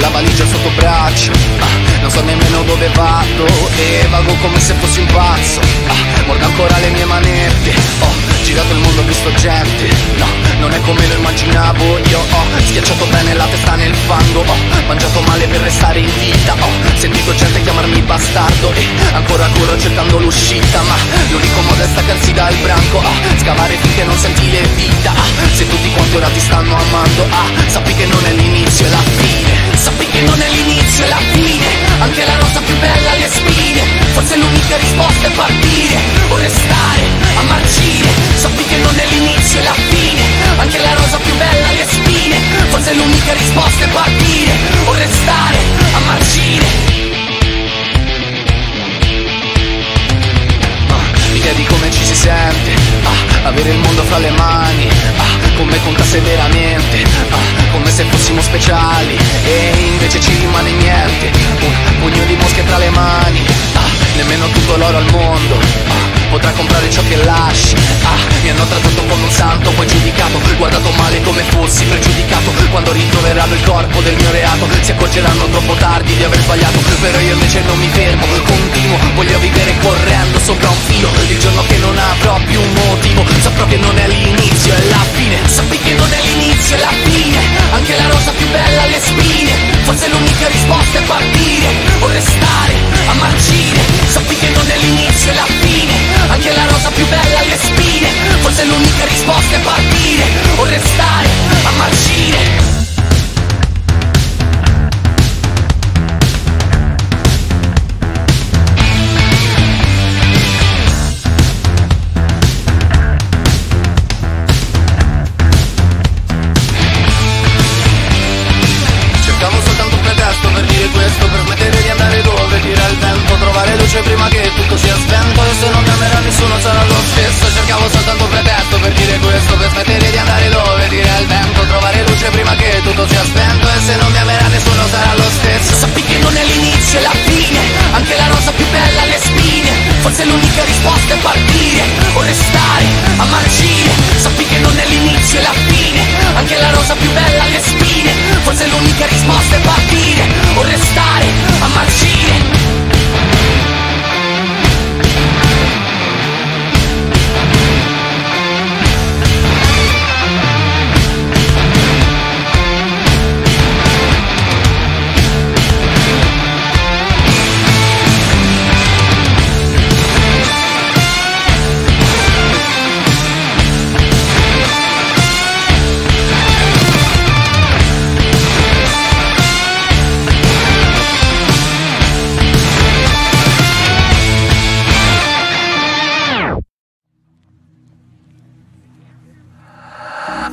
la valigia sotto braccio. Ah, Non so nemmeno dove vado e vago come se fossi un pazzo. Ah, Mordo ancora le mie manette. Ho girato il mondo, ho visto gente. No, non è come lo immaginavo Io. Ho schiacciato bene la testa nel fango. Ho mangiato male per restare in vita. Ho sentito gente chiamarmi bastardo E ancora corro cercando l'uscita. Ma l'unico modo è staccarsi dal branco. Scavare finché non senti le vita. Ah, Se tutti quanti ora ti stanno amando. Ah, Sappi che non è Forse l'unica risposta è partire. O restare a marcire Sappi che non è l'inizio e la fine. Anche la rosa più bella le spine. Forse l'unica risposta è partire. O restare a marcire L'idea di come ci si sente. Ah, Avere il mondo fra le mani. Ah, Come contasse veramente. Ah, Come se fossimo speciali. E invece ci rimane niente. Un pugno di mosche tra le mani. ah, Nemmeno tutto l'oro al mondo. Potrà comprare ciò che lasci. Ah, mi hanno trattato come un santo Poi giudicato, guardato male come fossi pregiudicato Quando ritroveranno il corpo del mio reato Si accorgeranno troppo tardi di aver sbagliato Però io invece non mi fermo, continuo possa partire. O restare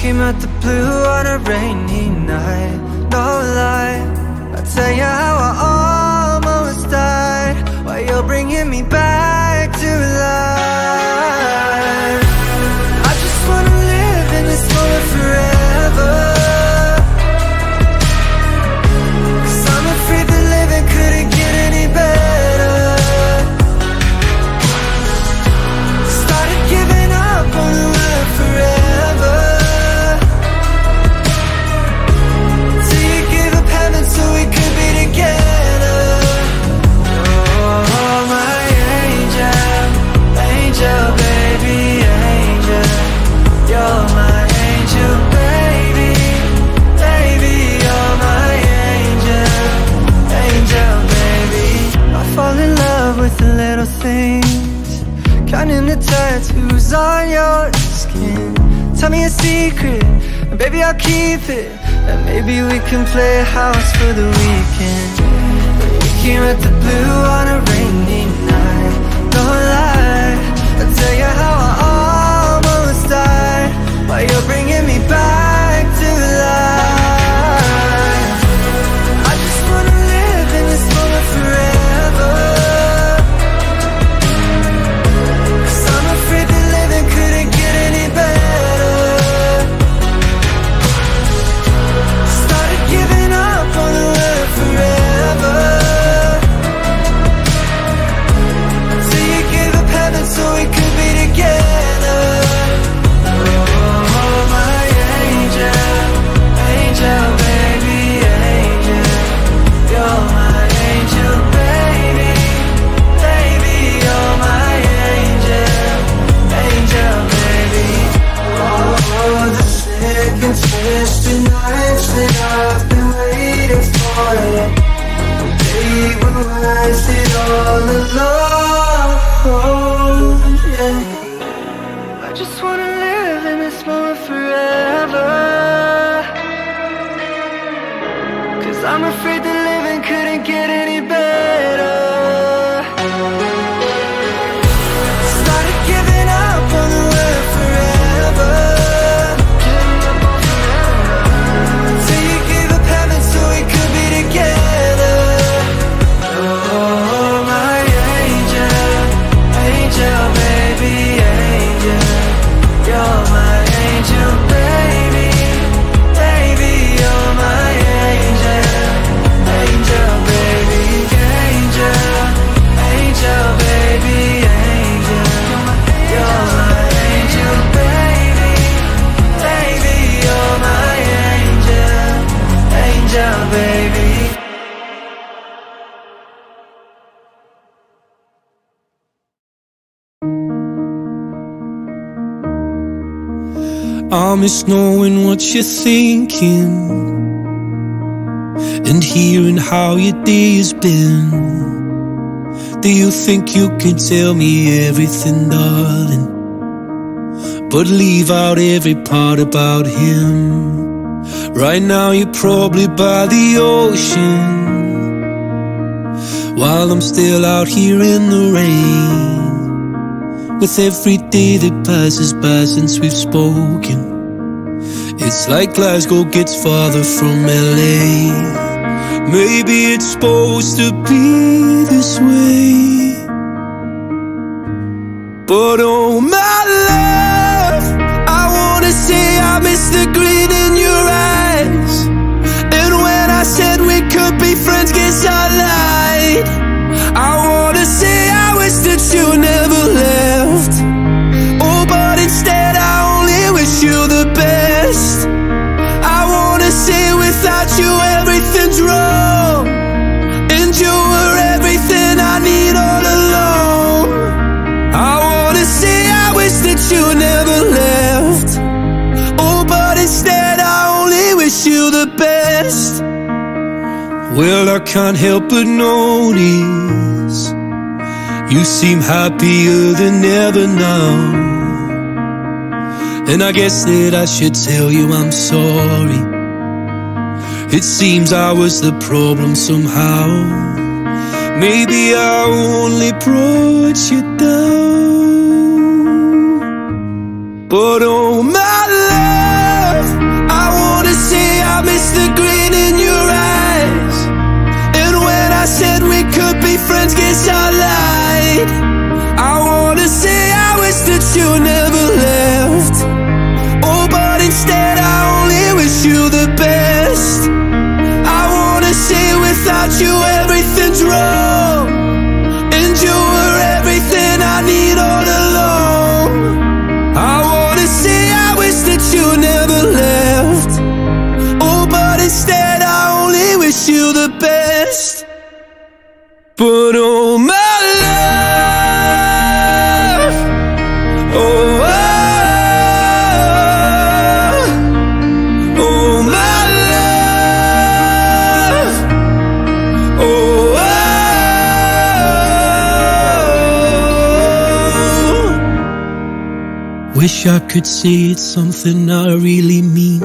Came out the blue on a rainy night, no lie. I tell you how I almost died, while you're bringing me back Counting the tattoos on your skin. Tell me a secret, baby I'll keep it. And maybe we can play house for the weekend. We came at the blue on a rainy night. No lie, I'll tell you how Just the nights that I've been waiting for. They realized it all along. Oh, yeah. I just wanna live in this moment forever. 'Cause I'm afraid that living couldn't get any better Miss knowing what you're thinking and hearing how your day has been. Do you think you can tell me everything, darling? But leave out every part about him. Right now, you're probably by the ocean while I'm still out here in the rain. With every day that passes by since we've spoken It's like Glasgow gets farther from LA Maybe it's supposed to be this way. But oh my love I wanna say I miss the gleam the best. Well, I can't help but notice You seem happier than ever now. And I guess that I should tell you I'm sorry. It seems I was the problem somehow. Maybe I only brought you down. But oh my love I miss the grin in your eyes. And when I said we could be friends, guess I lied Wish I could say it's something I really mean